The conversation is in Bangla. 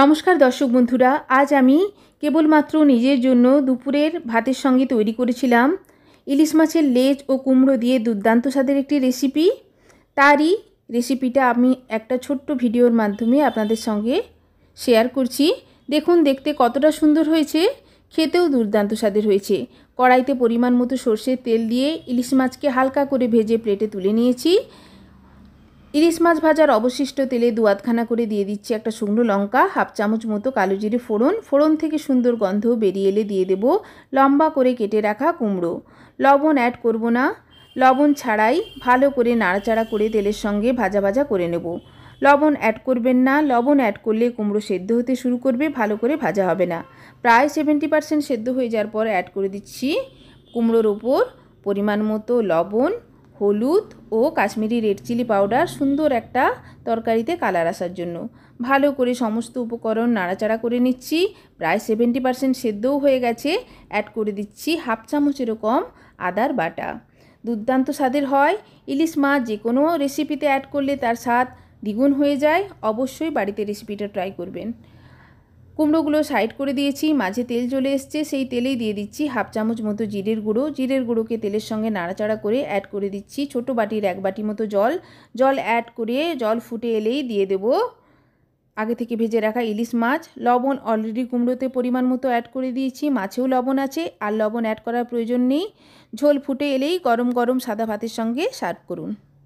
নমস্কার দর্শক বন্ধুরা, আজ আমি কেবলমাত্র নিজের জন্য দুপুরের ভাতের সঙ্গে তৈরি করেছিলাম। ইলিশ মাছের লেজ ও কুমড়ো দিয়ে দুর্দান্ত স্বাদের একটি রেসিপি। তারই রেসিপিটা আমি একটা ছোট্ট ভিডিওর মাধ্যমে আপনাদের সঙ্গে শেয়ার করছি। দেখুন, দেখতে কতটা সুন্দর হয়েছে, খেতেও দুর্দান্ত স্বাদের হয়েছে। কড়াইতে পরিমাণ মতো সর্ষের তেল দিয়ে ইলিশ মাছকে হালকা করে ভেজে প্লেটে তুলে নিয়েছি। ইলিশ মাছ ভাজার অবশিষ্ট তেলে দু আধখানা করে দিয়ে দিচ্ছি একটা শুকনো লঙ্কা, হাফ চামচ মতো কালো জিরে ফোড়ন। ফোড়ন থেকে সুন্দর গন্ধ বেরিয়ে এলে দিয়ে দেব লম্বা করে কেটে রাখা কুমড়ো। লবণ অ্যাড করব না। লবণ ছাড়াই ভালো করে নাড়াচাড়া করে তেলের সঙ্গে ভাজা ভাজা করে নেব। লবণ অ্যাড করবেন না। লবণ অ্যাড করলে কুমড়ো সেদ্ধ হতে শুরু করবে, ভালো করে ভাজা হবে না। প্রায় সেভেন্টি পার্সেন্ট সেদ্ধ হয়ে যাওয়ার পর অ্যাড করে দিচ্ছি কুমড়োর ওপর পরিমাণ মতো লবণ হলুদ ও কাশ্মীরি রেড চিলি পাউডার সুন্দর একটা তরকারিতে কালার আসার জন্য। ভালো করে সমস্ত উপকরণ নাড়াচাড়া করে নিচ্ছি। প্রায় সেভেন্টি পার্সেন্ট সেদ্ধও হয়ে গেছে। অ্যাড করে দিচ্ছি হাফ চামচ এরকম আদার বাটা। দুর্দান্ত স্বাদের হয়। ইলিশ মাছ যে কোনো রেসিপিতে অ্যাড করলে তার স্বাদ দ্বিগুণ হয়ে যায়। অবশ্যই বাড়িতে রেসিপিটা ট্রাই করবেন। কুমড়োগুলো সাইড করে দিয়েছি, মাঝে তেল চলে এসছে, সেই তেলেই দিয়ে দিচ্ছি হাফ চামচ মতো জিরের গুঁড়ো। জিরের গুঁড়োকে তেলের সঙ্গে নাড়াচাড়া করে অ্যাড করে দিচ্ছি ছোট বাটির এক বাটি মতো জল। জল অ্যাড করে জল ফুটে এলেই দিয়ে দেব। আগে থেকে ভেজে রাখা ইলিশ মাছ, লবণ অলরেডি কুমড়োতে পরিমাণ মতো অ্যাড করে দিয়েছি, মাছেও লবণ আছে, আর লবণ অ্যাড করার প্রয়োজন নেই। ঝোল ফুটে এলেই গরম গরম সাদা ভাতের সঙ্গে সার্ভ করুন।